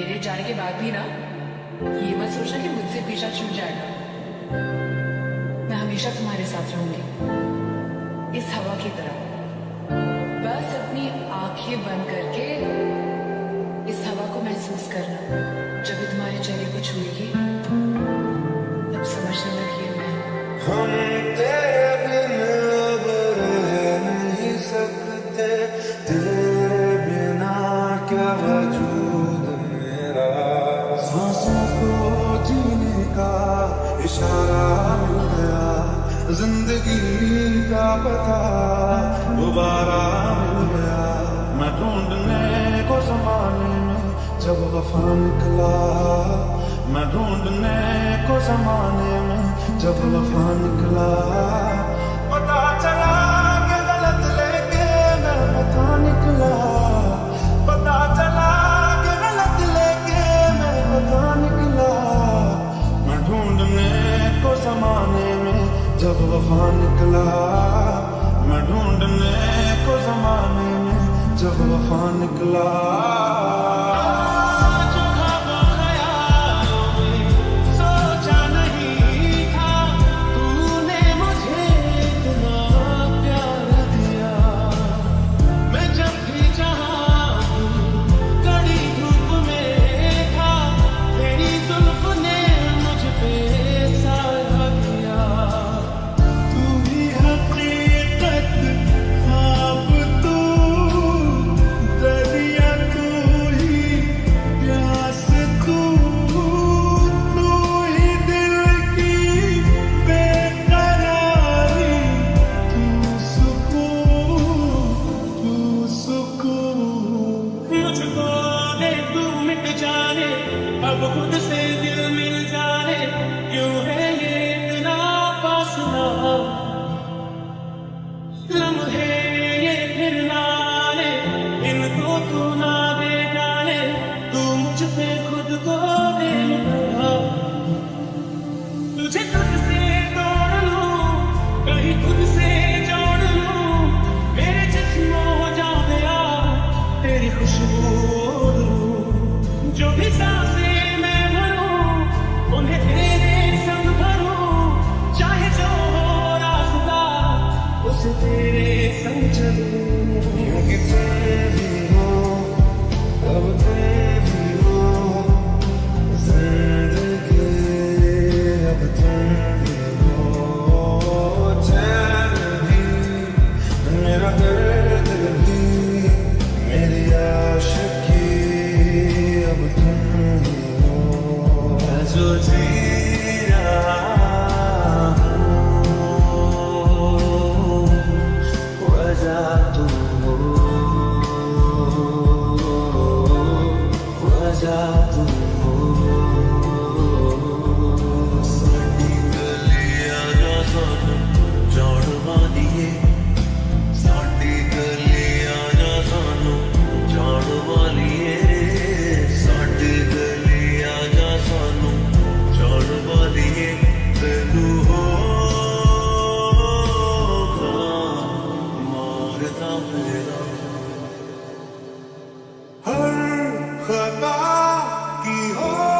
मेरे जाने के बाद भी ना, ये मत सोचना कि मुझसे पीछा छूट जाएगा। मैं हमेशा तुम्हारे साथ रहूँगी, इस हवा की तरह। बस अपनी आँखें बंद करके इस हवा को महसूस करना। जब भी तुम्हारे चेहरे को छूएगी, तब समझने लगी मैं। हम तेरे बिन अब रह सकते, तेरे बिना क्या वजूद इशारा मिल गया ज़िंदगी का पता दोबारा मिल गया मैं ढूँढने को जमाने में जब वफा निकला। मैं ढूँढने को जमाने में जब वफा निकला। बाकी हो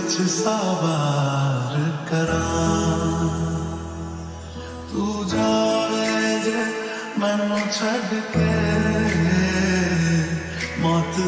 बिच सवार करा। तू जा मनु मैनू मौत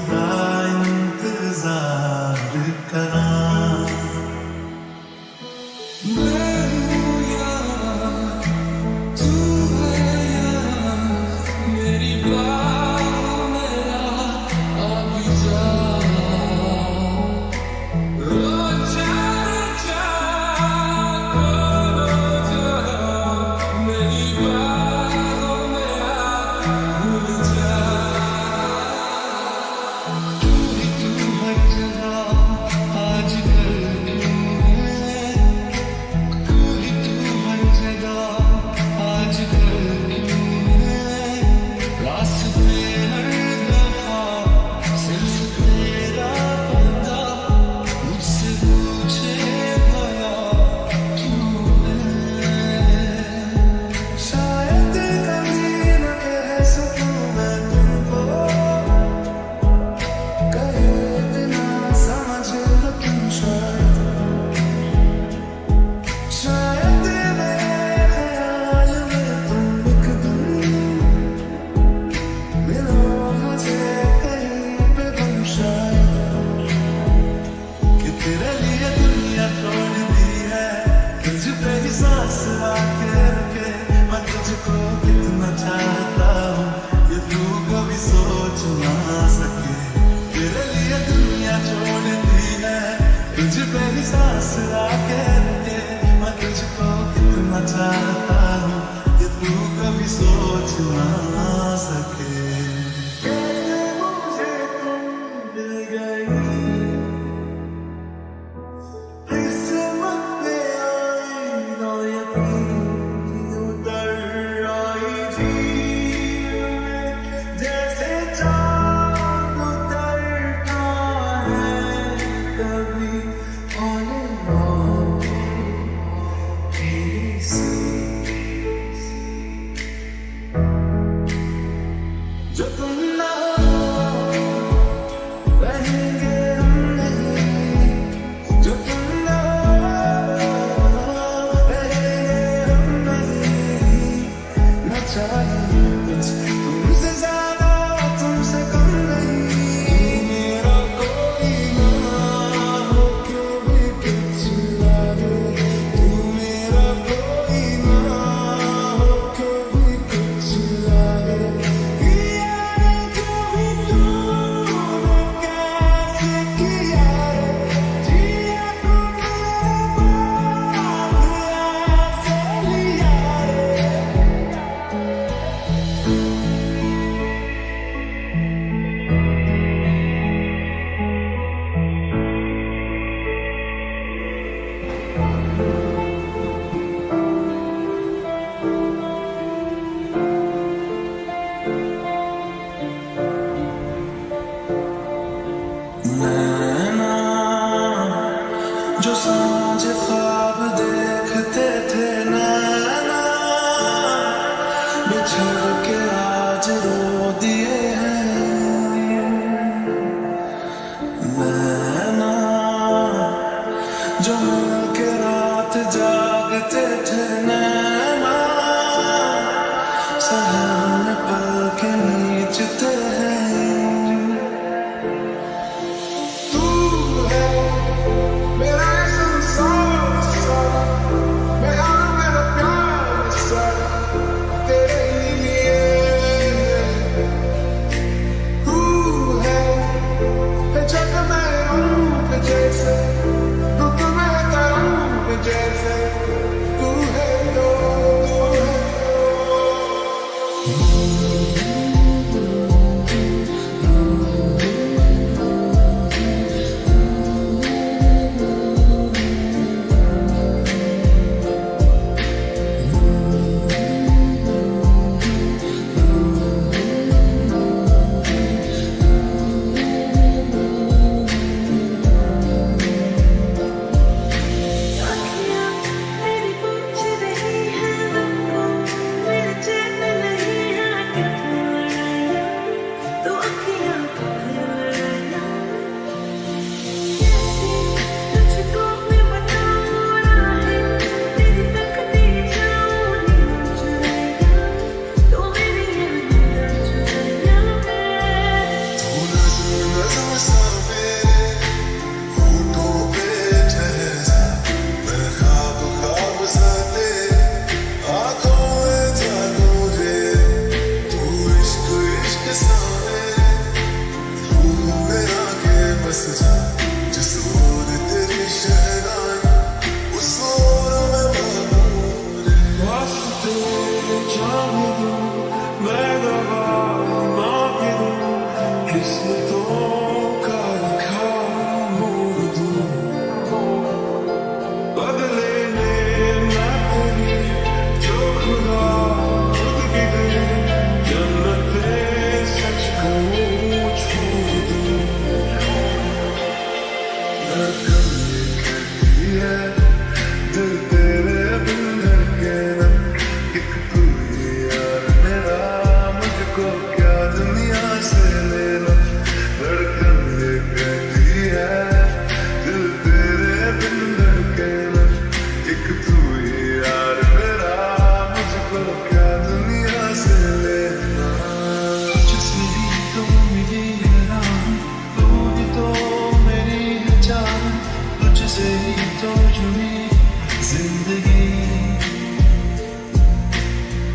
जो मिलके रात जागते थे।